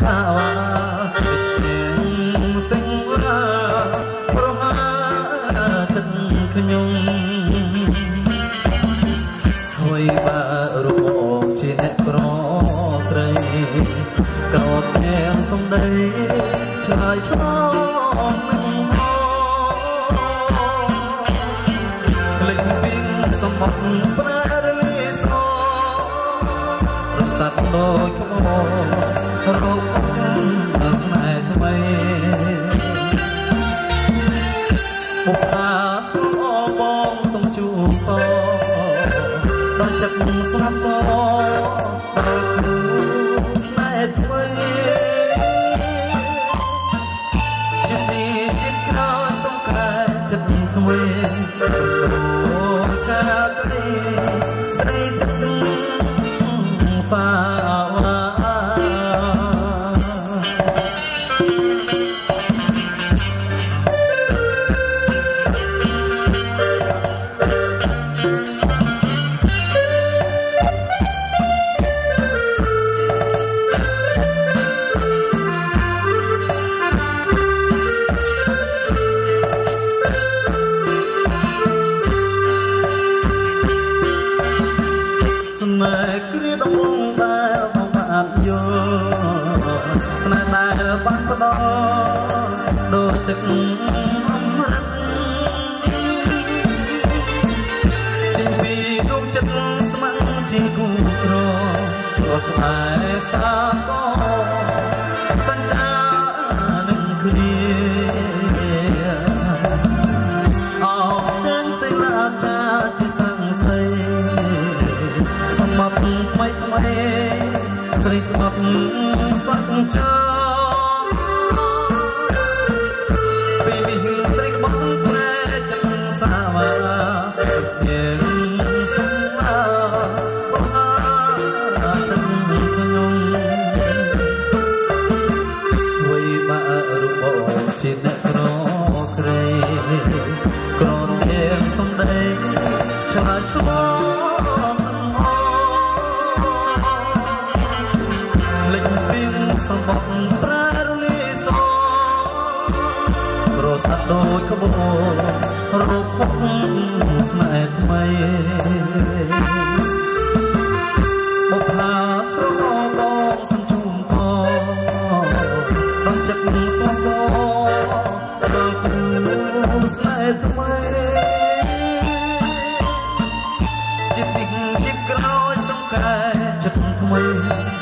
សាវាទាំងសិង្ហាប្រហាចិត្តខ្ញុំហើយបើរូបជាអ្នកក្រត្រីក្រទាំងសំដីឆ្លើយឆ្លងនឹងមកលេចពីសម្បត្តិប្រែរលីសរស័តដូចក្បោ រោគស្នេហ៍ថ្មីបុព្វាស្រួលបងសុំជួបតដល់ចិត្តស្លាប់សដល់គូស្នេហ៍ថ្មីចិត្តនេះចិត្តក្រោយសុំក្រែចិត្តថ្មី ដល់ដូចទឹកអមរិតចេញពីដួងចិត្តស្ម័គ្រជាគូក្រក៏ស្នេហ៍សាសសញ្ចានឹងគ្នាអោនឹងសេនាចាជាសង្ស័យសម្បត្តិថ្មីថ្មីស្រីស្បត់សង្ចា បហាសិនខ្ញុំអ្វីបើរបបជាអ្នកក្រក្រេក្រនទាំងសំដីឆ្លើយឆ្លងលេចពីសម្បត្តិប្រា រលីសប្រសាទដូចក្បោរូបពុកស្នេហ៍ថ្មីបុព្វាស្របងសំជុំតដល់ចិត្តស្វសដល់គូស្នេហ៍ថ្មីចិត្តនេះចិត្តក្រោយសង្កែចិត្តថ្មី